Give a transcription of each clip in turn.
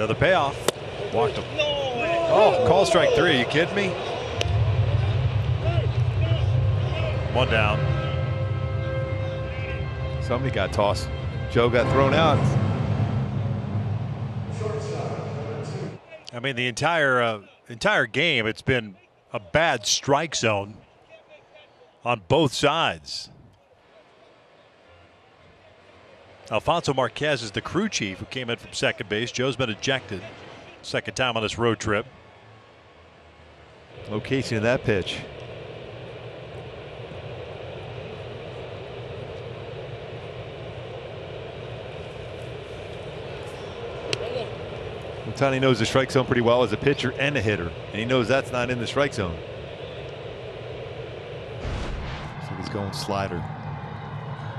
Another payoff. Walked him. Oh, call strike three. Are you kidding me? One down. Somebody got tossed. Joe got thrown out. I mean, the entire uh, entire game, it's been a bad strike zone on both sides. Alfonso Marquez is the crew chief who came in from second base. Joe's been ejected. Second time on this road trip. Location of that pitch. Tony knows the strike zone pretty well as a pitcher and a hitter, and he knows that's not in the strike zone. So he's going slider.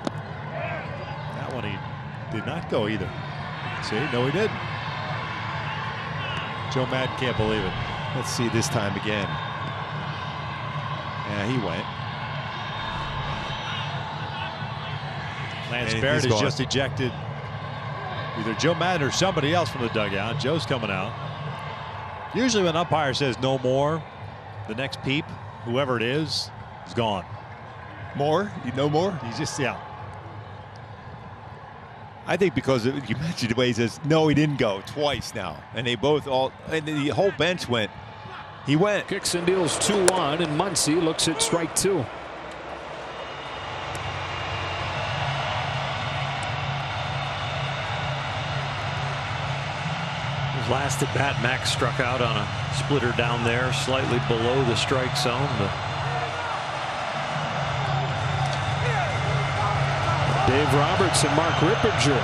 That one he did not go either. See, no, he didn't. Joe Maddon can't believe it. Let's see this time again. Yeah, he went. Lance And Barrett is just ejected. Either Joe Maddon or somebody else from the dugout. Joe's coming out. Usually, when an umpire says no more, the next peep, whoever it is, is gone. More? You know more? He's just yeah. I think because of- you mentioned the way he says no, he didn't go twice now, and they both all and the whole bench went. He went. Kicks and deals 2 1, and Muncy looks at strike two. His last at bat, Max struck out on a splitter down there, slightly below the strike zone. But Dave Roberts and Mark Ripperger.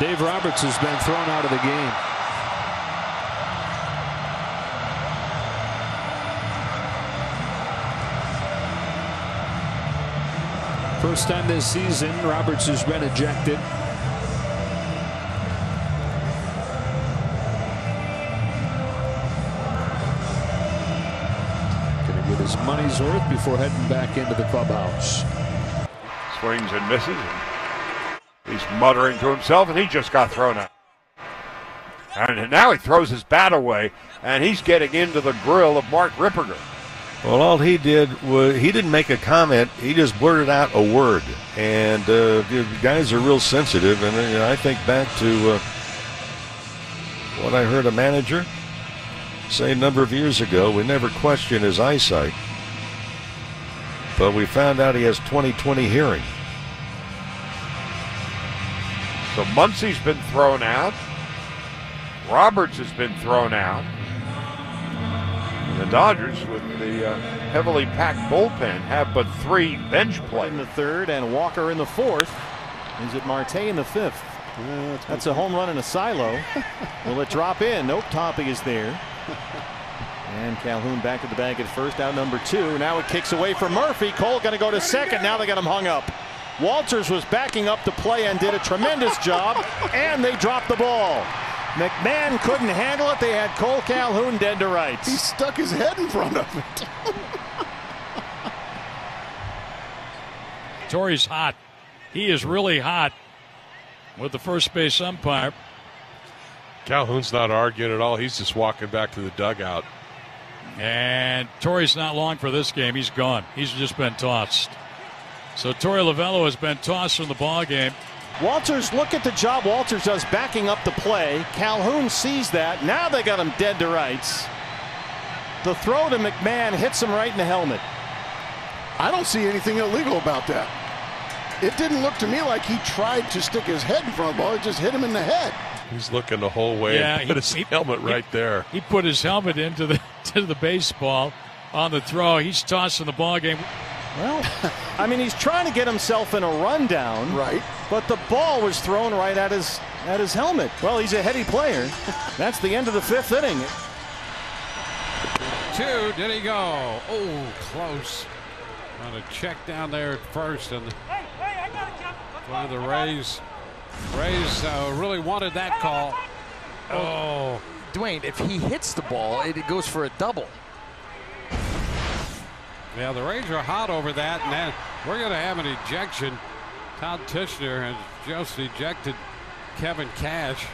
Dave Roberts has been thrown out of the game. First time this season, Roberts has been ejected. His money's worth before heading back into the clubhouse. Swings and misses. And he's muttering to himself, and he just got thrown out. And now he throws his bat away, and he's getting into the grill of Mark Ripperger. Well, all he did was he didn't make a comment. He just blurted out a word, and uh, the guys are real sensitive. And uh, I think back to uh, what I heard a manager say a number of years ago. We never questioned his eyesight, but we found out he has 20/20 hearing. So Muncy's been thrown out. Roberts has been thrown out. And the Dodgers, with the uh, heavily packed bullpen, have but three bench in the third and Walker in the fourth. Is it Marte in the fifth? That's a home run in a silo. Will it drop in? Nope. Topping is there. And Calhoun back at the bag at first, out number two. Now it kicks away from Murphy. Cole going to go to second. Now they got him hung up. Wolters was backing up the play and did a tremendous job, and they dropped the ball. McMahon couldn't handle it. They had Cole Calhoun dead to rights. He stuck his head in front of it. Torey's hot. He is really hot with the first base umpire. Calhoun's not arguing at all. He's just walking back to the dugout. And Torey's not long for this game. He's gone. He's just been tossed. So Torey Lovullo has been tossed from the ball game. Wolters, look at the job Wolters does backing up the play. Calhoun sees that. Now they got him dead to rights. The throw to McMahon hits him right in the helmet. I don't see anything illegal about that. It didn't look to me like he tried to stick his head in front of the ball. It just hit him in the head. He's looking the whole way Yeah, and he- put his he- helmet right there. He put his helmet into the to the baseball on the throw. He's tossing the ball game. Well, I mean, he's trying to get himself in a rundown, Right. but the ball was thrown right at his at his helmet. Well, he's a heady player. That's the end of the fifth inning. Two, did he go? Oh, close. On a check down there at first, and one of the Rays. Rays uh, really wanted that call. Oh, Dwayne, if he hits the ball, it, it goes for a double. yeah, the Rays are hot over that, and then we're going to have an ejection. Todd Tichenor has just ejected Kevin Cash.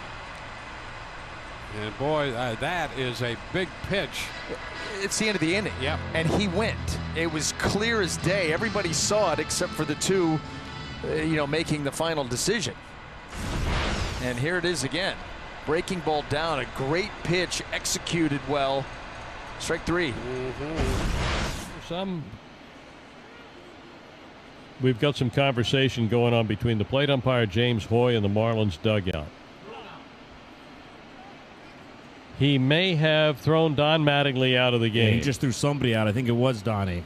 And boy, uh, that is a big pitch. It's the end of the inning. Yep. And he went. It was clear as day. Everybody saw it except for the two, Uh, you know, making the final decision. And here it is again. Breaking ball down. A great pitch executed well. Strike 3 mm-hmm. Some. We've got some conversation going on between the plate umpire James Hoye and the Marlins dugout. He may have thrown Don Mattingly out of the Yeah, game. he just threw somebody out. I think it was Donnie.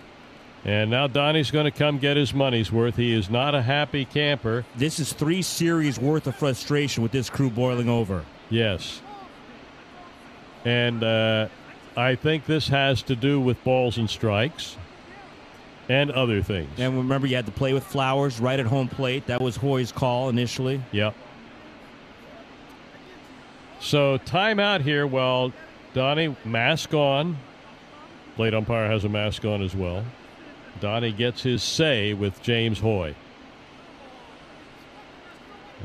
And now Donnie's going to come get his money's worth. He is not a happy camper. This is three series worth of frustration with this crew boiling over. Yes. And uh, I think this has to do with balls and strikes and other things. And remember, you had to play with Flowers right at home plate. That was Hoye's call initially. Yep. So timeout here while Donnie mask on. Plate umpire has a mask on as well. Donnie gets his say with James Hoye.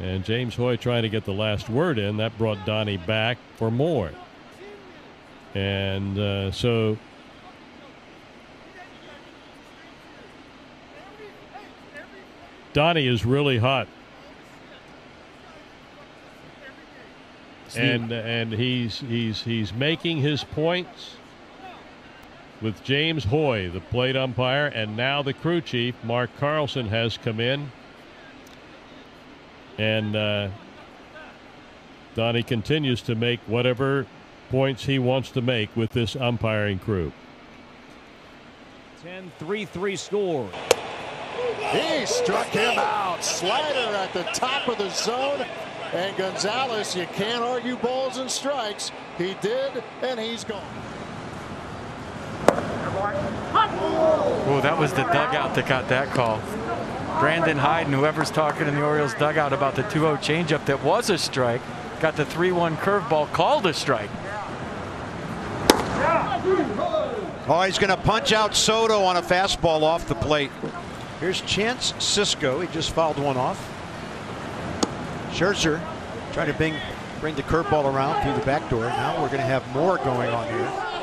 And James Hoye trying to get the last word in. That brought Donnie back for more. And uh, so Donnie is really hot. And and he's he's he's making his points with James Hoye, the plate umpire, and now the crew chief, Mark Carlson, has come in. And uh, Donnie continues to make whatever points he wants to make with this umpiring crew. 10 3 3 score. He struck him out. Slider at the top of the zone. And Gonzalez, you can't argue balls and strikes. He did, and he's gone. Oh, that was the dugout that got that call. Brandon Hyde and whoever's talking in the Orioles dugout about the 2-0 changeup that was a strike got the 3-1 curveball called a strike. Oh, he's going to punch out Soto on a fastball off the plate. Here's Chance Sisco. He just fouled one off. Scherzer trying to bring, bring the curveball around through the back door. Now we're going to have more going on here.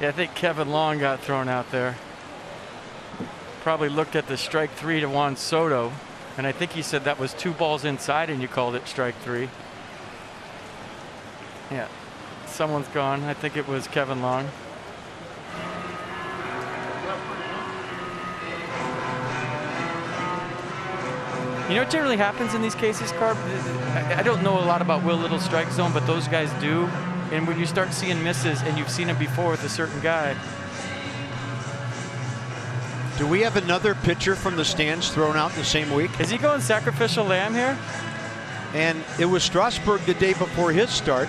Yeah, I think Kevin Long got thrown out there. Probably looked at the strike three to Juan Soto, and I think he said that was two balls inside and you called it strike three. Yeah, someone's gone. I think it was Kevin Long. You know what generally happens in these cases, Carb? I don't know a lot about Will Little's strike zone, but those guys do. And when you start seeing misses, and you've seen them before with a certain guy, Do we have another pitcher from the stands thrown out in the same week? Is he going sacrificial lamb here? And it was Strasburg the day before his start.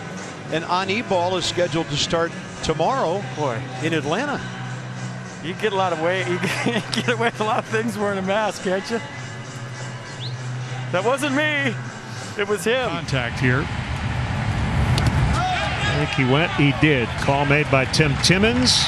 And Anibal is scheduled to start tomorrow Boy. in Atlanta. you get a lot of weight. You get away with a lot of things wearing a mask, can't you? That wasn't me. It was him. Contact here. I think he went. He did. Call made by Tim Timmons.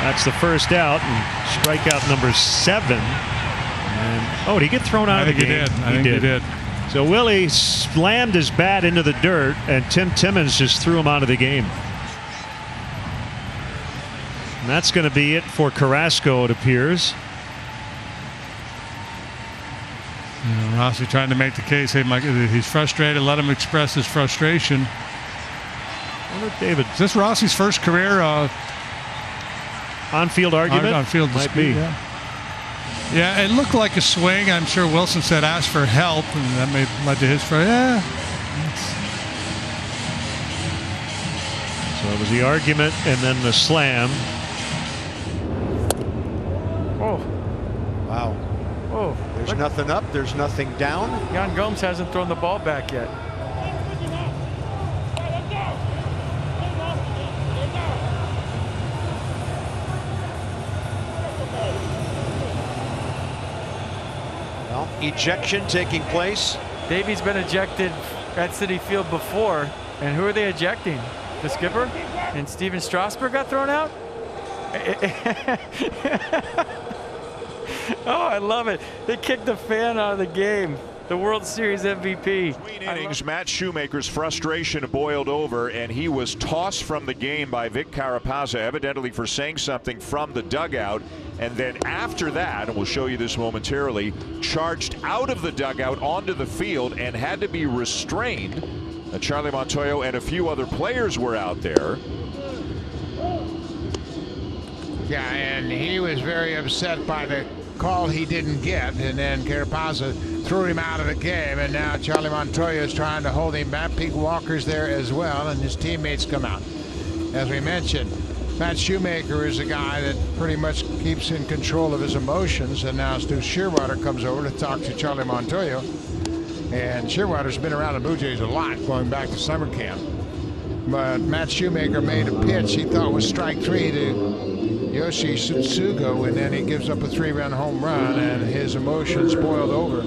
That's the first out and strikeout number seven. And oh, did he get thrown out I of the think he game? did. I think he did. So Willie slammed his bat into the dirt, and Tim Timmons just threw him out of the game. And that's going to be it for Carrasco, it appears. You know, Rossi trying to make the case. Hey, Mike, he's frustrated. Let him express his frustration. David, is this Rossi's first career uh, on-field argument? On, field Might dispute, be. Yeah. yeah, it looked like a swing. I'm sure Wilson said ask for help, and that may led to his. Fr- yeah, So it was the argument and then the slam. Oh. Wow. Oh. There's nothing up. There's nothing down. Yan Gomes hasn't thrown the ball back yet. Well, ejection taking place. Davy's been ejected at Citi Field before, and who are they ejecting? The skipper? And Stephen Strasburg got thrown out? Oh, I love it. They kicked the fan out of the game. The World Series MVP. Between innings, Matt Shoemaker's frustration boiled over, and he was tossed from the game by Vic Carapazza, evidently for saying something from the dugout. And then after that, and we'll show you this momentarily, charged out of the dugout onto the field and had to be restrained. Charlie Montoyo and a few other players were out there. Yeah, and he was very upset by the call he didn't get, and then Carapazza threw him out of the game, and now Charlie Montoyo is trying to hold him back. Pete Walker's there as well, and his teammates come out. As we mentioned, Matt Shoemaker is a guy that pretty much keeps in control of his emotions, and now Stu Scheurwater comes over to talk to Charlie Montoyo. And Scheurwater's been around the Blue Jays a lot going back to summer camp. But Matt Shoemaker made a pitch he thought was strike three to Yoshi Tsutsugo, and then he gives up a three-run home run, and his emotions boiled over.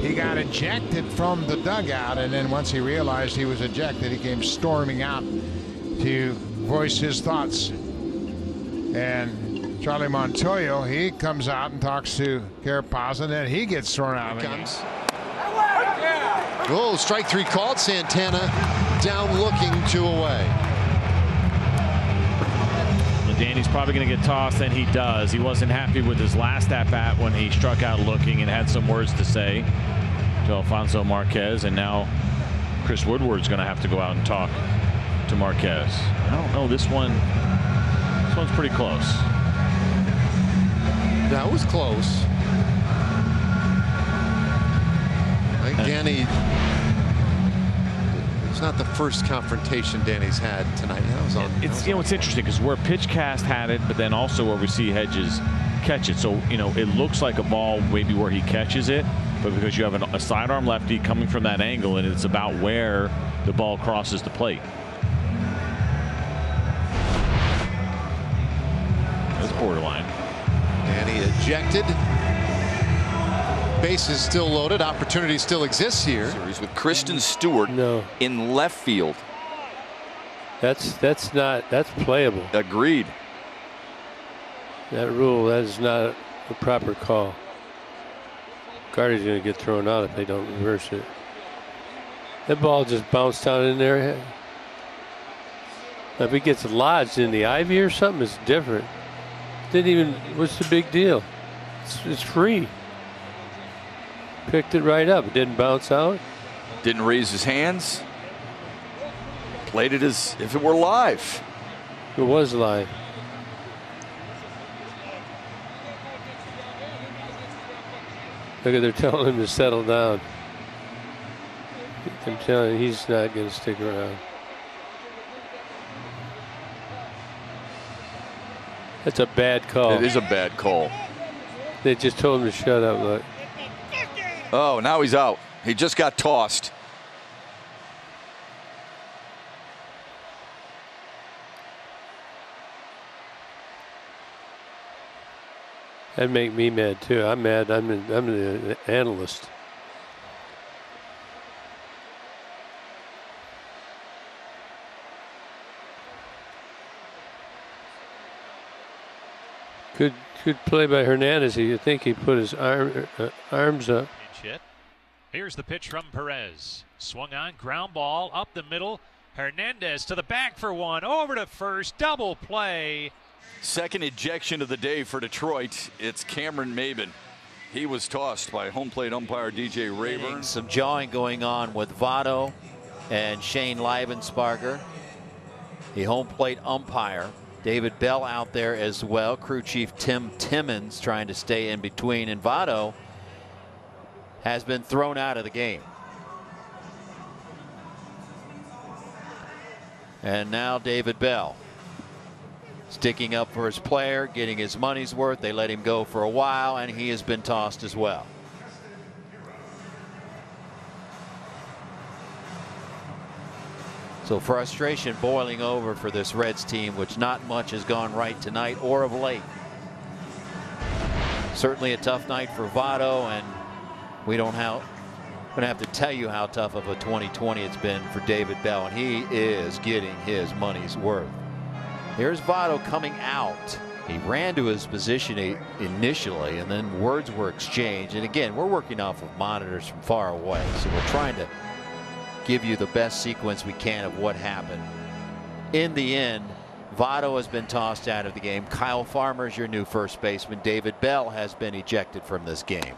He got ejected from the dugout, and then once he realized he was ejected, he came storming out to voice his thoughts. And Charlie Montoyo, he comes out and talks to Carapazza, and then he gets thrown out of the game. Oh, strike three called. Santana down looking two away. Danny's probably going to get tossed, and he does. He wasn't happy with his last at bat when he struck out looking and had some words to say to Alfonso Marquez, and now Chris Woodward's going to have to go out and talk to Marquez. I don't know. This one, this one's pretty close. That was close. I think Danny. It's not the first confrontation Danny's had tonight. That was on. It's you know it's interesting because where Pitchcast had it, but then also where we see Hedges catch it. So you know it looks like a ball maybe where he catches it, but because you have an, a sidearm lefty coming from that angle, and it's about where the ball crosses the plate. That's And he ejected. Base is still loaded. Opportunity still exists here. Series with Kristen Stewart no. in left field. That's that's not that's playable. Agreed. That rule that is not a proper call. Carter's going to get thrown out if they don't reverse it. That ball just bounced out in there. If it gets lodged in the ivy or something, it's different. Didn't even. What's the big deal? It's, it's free. Picked it right up. It didn't bounce out. Didn't raise his hands. Played it as if it were live. It was live. Look at they're telling him to settle down. I'm telling you, he's not going to stick around. That's a bad call. It is a bad call. They just told him to shut up. Look. Oh, now he's out. He just got tossed. That'd make me mad too. I'm mad. I'm an, I'm the analyst. Good, good play by Hernandez. You think he put his arm, uh, arms up. Pinch hit. Here's the pitch from Perez. Swung on, ground ball up the middle. Hernandez to the back for one, over to first, double play. Second ejection of the day for Detroit. It's Cameron Maybin. He was tossed by home plate umpire DJ Reyburn. Some jawing going on with Votto and Shane Livensparger. The home plate umpire. David Bell out there as well. Crew chief Tim Timmons trying to stay in between. And Votto has been thrown out of the game. And now David Bell sticking up for his player, getting his money's worth. They let him go for a while, and he has been tossed as well. So frustration boiling over for this Reds team, which not much has gone right tonight or of late. Certainly a tough night for Votto, and we don't have, going to have to tell you how tough of a 2020 it's been for David Bell, and he is getting his money's worth. Here's Votto coming out. He ran to his position initially, and then words were exchanged. And again, we're working off of monitors from far away, so we're trying to give you the best sequence we can of what happened. In the end, Votto has been tossed out of the game. Kyle Farmer is your new first baseman. David Bell has been ejected from this game.